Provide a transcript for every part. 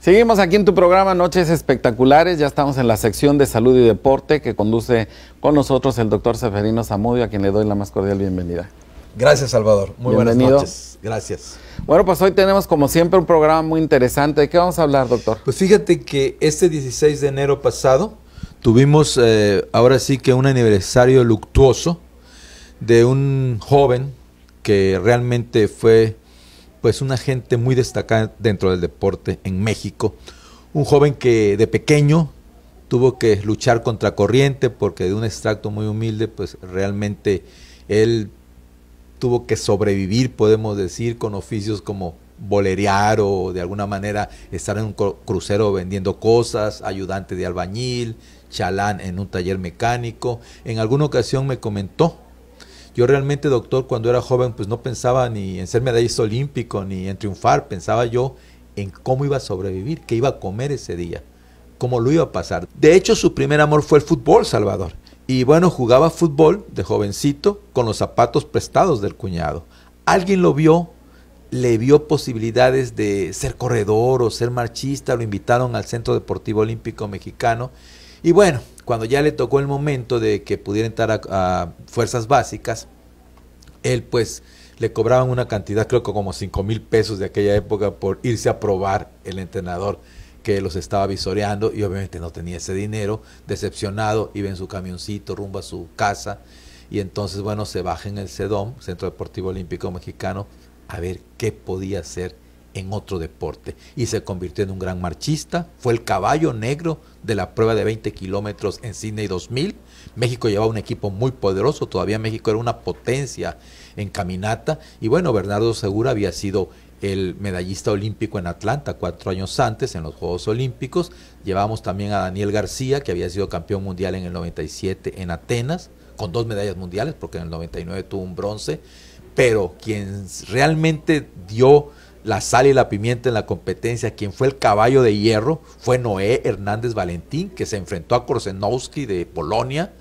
Seguimos aquí en tu programa Noches Espectaculares. Ya estamos en la sección de salud y deporte que conduce con nosotros el doctor Seferino Zamudio, a quien le doy la más cordial bienvenida. Gracias, Salvador. Muy Bienvenido. buenas noches. Gracias. Bueno, pues hoy tenemos como siempre un programa muy interesante. ¿De qué vamos a hablar, doctor? Pues fíjate que este 16 de enero pasado tuvimos eh, ahora sí que un aniversario luctuoso de un joven que realmente fue pues una gente muy destacada dentro del deporte en México. Un joven que de pequeño tuvo que luchar contra corriente porque de un extracto muy humilde, pues realmente él tuvo que sobrevivir, podemos decir, con oficios como bolerear o de alguna manera estar en un crucero vendiendo cosas, ayudante de albañil, chalán en un taller mecánico. En alguna ocasión me comentó yo realmente, doctor, cuando era joven, pues no pensaba ni en ser medallista olímpico, ni en triunfar, pensaba yo en cómo iba a sobrevivir, qué iba a comer ese día, cómo lo iba a pasar. De hecho, su primer amor fue el fútbol, Salvador. Y bueno, jugaba fútbol de jovencito con los zapatos prestados del cuñado. Alguien lo vio, le vio posibilidades de ser corredor o ser marchista, lo invitaron al Centro Deportivo Olímpico Mexicano. Y bueno, cuando ya le tocó el momento de que pudiera entrar a, fuerzas básicas, él pues le cobraban una cantidad, creo que como 5 mil pesos de aquella época por irse a probar el entrenador que los estaba visoreando y obviamente no tenía ese dinero, decepcionado, iba en su camioncito rumbo a su casa y entonces bueno, se baja en el CEDOM, Centro Deportivo Olímpico Mexicano, a ver qué podía hacer en otro deporte y se convirtió en un gran marchista. Fue el caballo negro de la prueba de 20 kilómetros en Sydney 2000. México llevaba un equipo muy poderoso, todavía México era una potencia en caminata y bueno, Bernardo Segura había sido el medallista olímpico en Atlanta cuatro años antes en los Juegos Olímpicos. Llevamos también a Daniel García, que había sido campeón mundial en el 97 en Atenas, con dos medallas mundiales, porque en el 99 tuvo un bronce. Pero quien realmente dio la sal y la pimienta en la competencia. Quien fue el caballo de hierro fue Noé Hernández Valentín, que se enfrentó a Korzenowski de Polonia,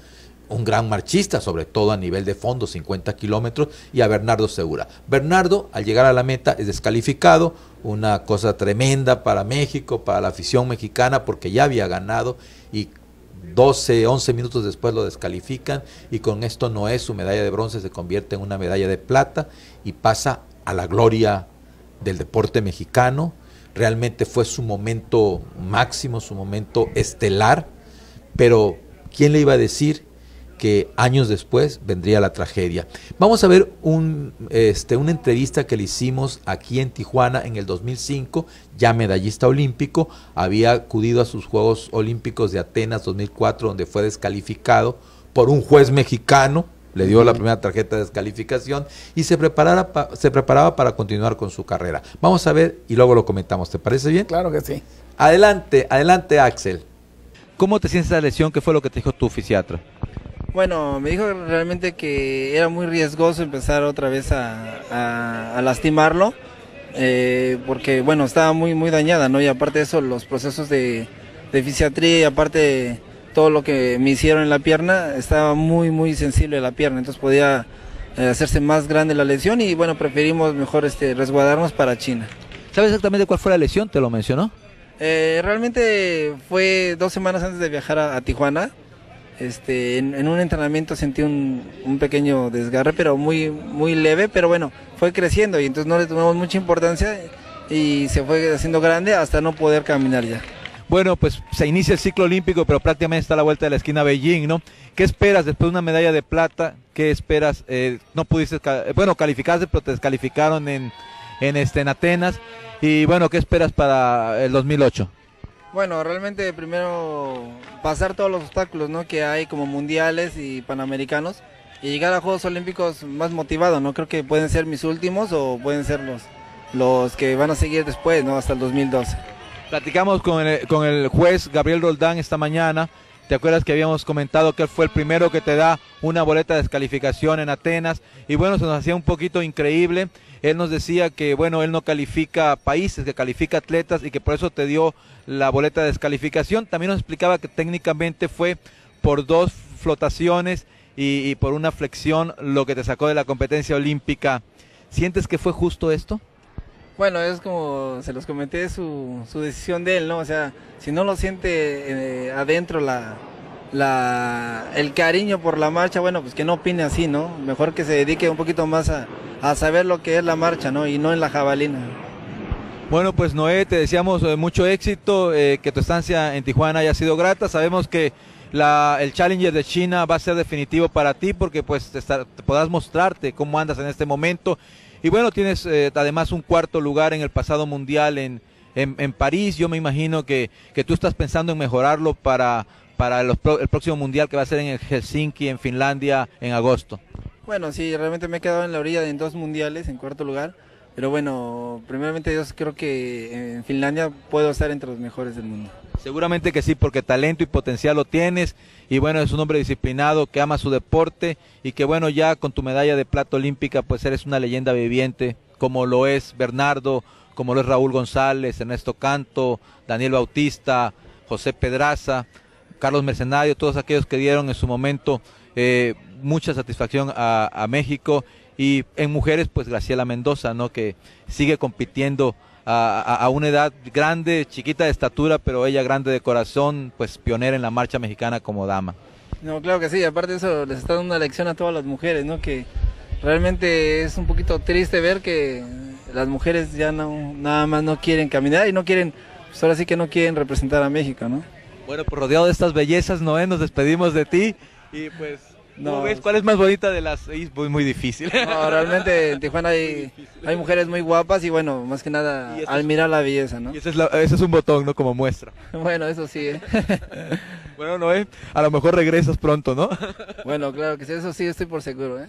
un gran marchista, sobre todo a nivel de fondo, 50 kilómetros, y a Bernardo Segura. Bernardo, al llegar a la meta, es descalificado, una cosa tremenda para México, para la afición mexicana, porque ya había ganado y 12, 11 minutos después lo descalifican y con esto Noé, su medalla de bronce, se convierte en una medalla de plata y pasa a la gloria del deporte mexicano. Realmente fue su momento máximo, su momento estelar, pero ¿quién le iba a decir que años después vendría la tragedia? Vamos a ver un, este, una entrevista que le hicimos aquí en Tijuana en el 2005, ya medallista olímpico, había acudido a sus Juegos Olímpicos de Atenas 2004, donde fue descalificado por un juez mexicano, le dio la primera tarjeta de descalificación y se, preparara se preparaba para continuar con su carrera. Vamos a ver y luego lo comentamos. ¿Te parece bien? Claro que sí. Adelante, adelante Axel. ¿Cómo te sientes la lesión? ¿Qué fue lo que te dijo tu fisiatra? Bueno, me dijo realmente que era muy riesgoso empezar otra vez a, lastimarlo, eh, porque bueno, estaba muy muy dañada, ¿no? Y aparte de eso, los procesos de, de fisiatría y aparte todo lo que me hicieron en la pierna, estaba muy, muy sensible la pierna, entonces podía eh, hacerse más grande la lesión y bueno, preferimos mejor este, resguardarnos para China. ¿Sabes exactamente cuál fue la lesión? ¿Te lo mencionó? Eh, realmente fue dos semanas antes de viajar a, Tijuana. Este, en, un entrenamiento sentí un, un, pequeño desgarre, pero muy, muy leve, pero bueno, fue creciendo y entonces no le tomamos mucha importancia y se fue haciendo grande hasta no poder caminar ya. Bueno, pues se inicia el ciclo olímpico, pero prácticamente está a la vuelta de la esquina Beijing, ¿no? ¿Qué esperas después de una medalla de plata? ¿Qué esperas? Eh, no pudiste, bueno, calificaste, pero te descalificaron en, en, este, en Atenas. Y bueno, ¿qué esperas para el 2008? Bueno, realmente primero pasar todos los obstáculos ¿no? que hay como mundiales y panamericanos y llegar a Juegos Olímpicos más motivado, ¿no? Creo que pueden ser mis últimos o pueden ser los, los que van a seguir después, ¿no? Hasta el 2012. Platicamos con el, con el juez Gabriel Roldán esta mañana. ¿Te acuerdas que habíamos comentado que él fue el primero que te da una boleta de descalificación en Atenas? Y bueno, se nos hacía un poquito increíble. Él nos decía que, bueno, él no califica países, que califica atletas y que por eso te dio la boleta de descalificación. También nos explicaba que técnicamente fue por dos flotaciones y, y por una flexión lo que te sacó de la competencia olímpica. ¿Sientes que fue justo esto? Bueno, es como se los comenté, su, su decisión de él, ¿no? O sea, si no lo siente eh, adentro la, el cariño por la marcha, bueno, pues que no opine así, ¿no? Mejor que se dedique un poquito más a, saber lo que es la marcha, ¿no? Y no en la jabalina. Bueno, pues Noé, te deseamos eh, mucho éxito, eh, que tu estancia en Tijuana haya sido grata. Sabemos que la, el Challenger de China va a ser definitivo para ti porque pues te, podrás mostrarte cómo andas en este momento. Y bueno, tienes eh, además un cuarto lugar en el pasado mundial en, en, París. Yo me imagino que, que, tú estás pensando en mejorarlo para, para el próximo mundial que va a ser en Helsinki, en Finlandia, en agosto. Bueno, sí, realmente me he quedado en la orilla de dos mundiales, en cuarto lugar. Pero bueno, primeramente Dios creo que en Finlandia puedo estar entre los mejores del mundo. Seguramente que sí, porque talento y potencial lo tienes. Y bueno, es un hombre disciplinado que ama su deporte y que bueno, ya con tu medalla de plata olímpica, pues eres una leyenda viviente, como lo es Bernardo, como lo es Raúl González, Ernesto Canto, Daniel Bautista, José Pedraza, Carlos Mercenario, todos aquellos que dieron en su momento eh, mucha satisfacción a, a México y en mujeres, pues Graciela Mendoza, ¿no? Que sigue compitiendo a, una edad grande, chiquita de estatura, pero ella grande de corazón, pues pionera en la marcha mexicana como dama. No, claro que sí, aparte eso les está dando una lección a todas las mujeres, ¿no? Que realmente es un poquito triste ver que las mujeres ya no, nada más no quieren caminar y no quieren, pues ahora sí que no quieren representar a México, ¿no? Bueno, pues rodeado de estas bellezas, Noé, nos despedimos de ti y pues no, ves? ¿Cuál es más bonita de las seis? Muy, muy difícil. No, realmente en Tijuana hay, hay mujeres muy guapas y bueno, más que nada al mirar la belleza, ¿no? Y ese es, ese es un botón, ¿no? Como muestra. Bueno, eso sí, ¿eh? bueno, Noé, a lo mejor regresas pronto, ¿no? bueno, claro que sí, eso sí, estoy por seguro, ¿eh?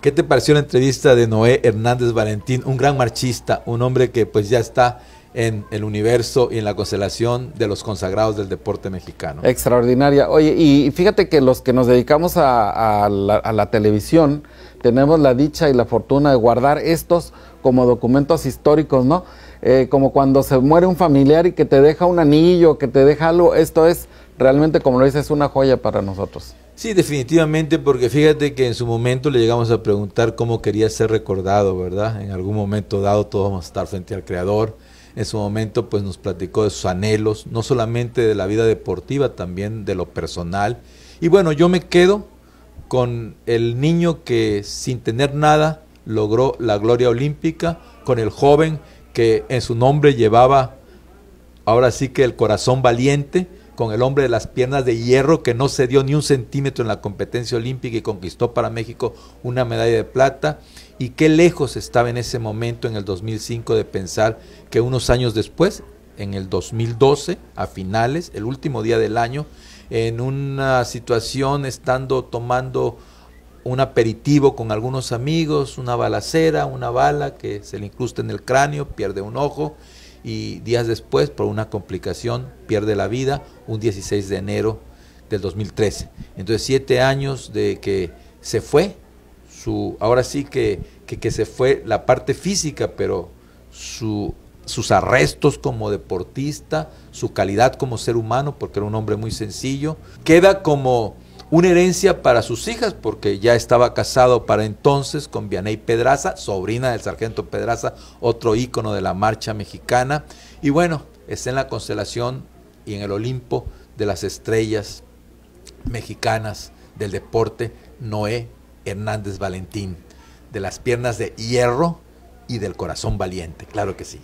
¿Qué te pareció la entrevista de Noé Hernández Valentín, un gran marchista, un hombre que pues ya está en el universo y en la constelación de los consagrados del deporte mexicano. Extraordinaria. Oye, y fíjate que los que nos dedicamos a, la, televisión tenemos la dicha y la fortuna de guardar estos como documentos históricos, ¿no? Eh, como cuando se muere un familiar y que te deja un anillo, que te deja algo, esto es realmente, como lo dices, una joya para nosotros. Sí, definitivamente, porque fíjate que en su momento le llegamos a preguntar cómo quería ser recordado, ¿verdad? En algún momento dado todos vamos a estar frente al Creador en su momento pues nos platicó de sus anhelos, no solamente de la vida deportiva, también de lo personal. Y bueno, yo me quedo con el niño que sin tener nada logró la gloria olímpica, con el joven que en su nombre llevaba ahora sí que el corazón valiente, con el hombre de las piernas de hierro que no se dio ni un centímetro en la competencia olímpica y conquistó para México una medalla de plata. Y qué lejos estaba en ese momento, en el 2005, de pensar que unos años después, en el 2012, a finales, el último día del año, en una situación estando tomando un aperitivo con algunos amigos, una balacera, una bala que se le incrusta en el cráneo, pierde un ojo y días después, por una complicación, pierde la vida un 16 de enero del 2013. Entonces, siete años de que se fue, su, ahora sí que, que, se fue la parte física, pero su, sus arrestos como deportista, su calidad como ser humano, porque era un hombre muy sencillo, queda como una herencia para sus hijas, porque ya estaba casado para entonces con Vianey Pedraza, sobrina del sargento Pedraza, otro ícono de la marcha mexicana. Y bueno, está en la constelación y en el Olimpo de las estrellas mexicanas del deporte, Noé Hernández Valentín, de las piernas de hierro y del corazón valiente, claro que sí.